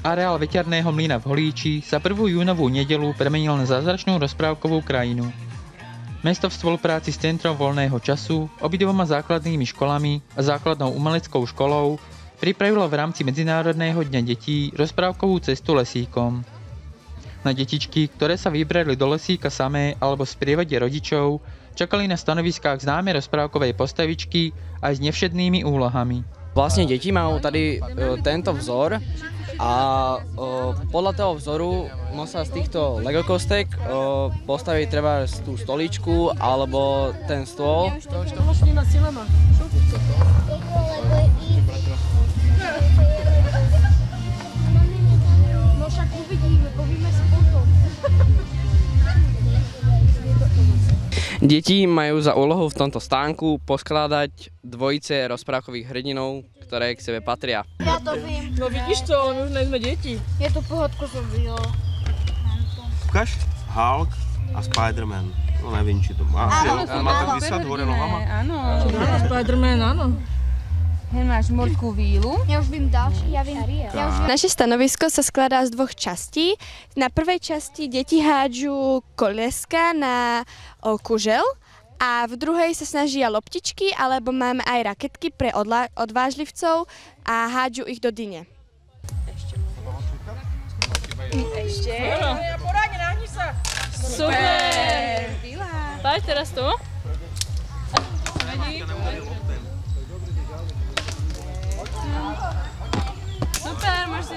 Areál veterného mlyna v Holíči sa 1. júnovú nedelu premenil na zázračnú rozprávkovú krajinu. Mesto v spolupráci s Centrom voľného času, obidvoma základnými školami a základnou umeleckou školou pripravilo v rámci Medzinárodného dňa detí rozprávkovú cestu lesíkom. Na detičky, ktoré sa vybrali do lesíka samé alebo v sprievode rodičov, čakali na stanoviskách známe rozprávkovej postavičky aj s nevšednými úlohami. Vlastne deti majú tady e, tento vzor a e, podľa toho vzoru sa z týchto Lego kostek e, postaviť treba tú stoličku alebo ten stôl. Deti majú za úlohu v tomto stánku poskladať dvojice rozprávkových hrdinov, ktoré k sebe patria. Ja to vím. No vidíš to, my už nejsme deti. Je to pohodku som videl. Ukáž? Hulk a Spider-Man. No nevím, či to má. Áno, Áno, má tak vysať hore nohama? Áno. Spider-Man, áno. Hen máš morskú vílu. Ja už vím ďalší. Ja vím. Ja už vím. Naše stanovisko sa skladá z dvoch častí. Na prvej časti deti hádžu koleska na o, kužel a v druhej sa snažia loptičky, alebo máme aj raketky pre odla- odvážlivcov a hádžu ich do dyne. Super. Paď teraz tu.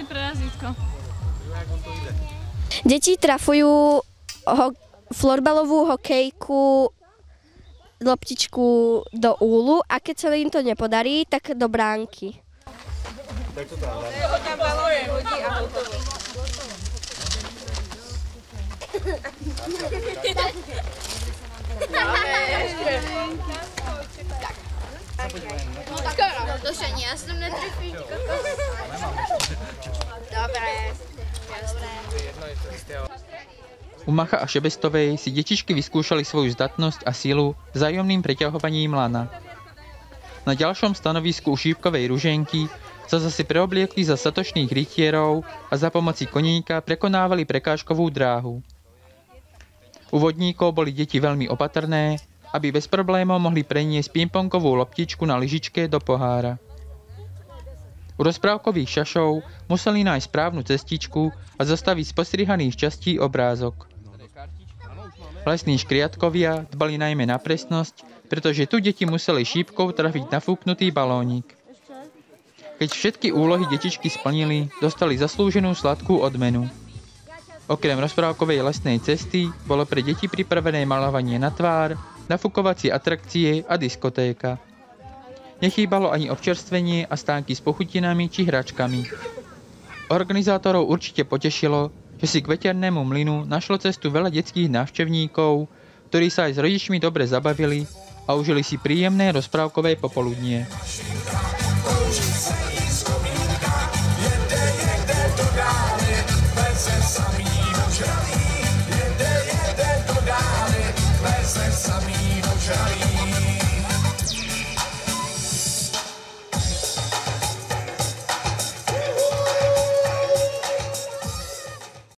Super, máš si prerazítko. Deti trafujú ho- florbalovú hokejku loptičku do úlu a keď sa im to nepodarí, tak do bránky. To še nie, ja som netrefíť. U Macha a Šebestovej si detičky vyskúšali svoju zdatnosť a sílu vzájomným preťahovaním lana. Na ďalšom stanovisku u šípkovej ruženky sa zase preobliekli za satočných rytierov a za pomoci koníka prekonávali prekážkovú dráhu. U vodníkov boli deti veľmi opatrné, aby bez problémov mohli preniesť pingpongovú loptičku na lyžičke do pohára. U rozprávkových šašov museli nájsť správnu cestičku a zastaviť z postrihaných častí obrázok. Lesní škriatkovia dbali najmä na presnosť, pretože tu deti museli šípkou trafiť nafúknutý balónik. Keď všetky úlohy detičky splnili, dostali zaslúženú sladkú odmenu. Okrem rozprávkovej lesnej cesty bolo pre deti pripravené malovanie na tvár, nafúkovacie atrakcie a diskotéka. Nechýbalo ani občerstvenie a stánky s pochutinami či hračkami. Organizátorov určite potešilo, že si k veternému mlynu našlo cestu veľa detských návštevníkov, ktorí sa aj s rodičmi dobre zabavili a užili si príjemné rozprávkové popoludnie.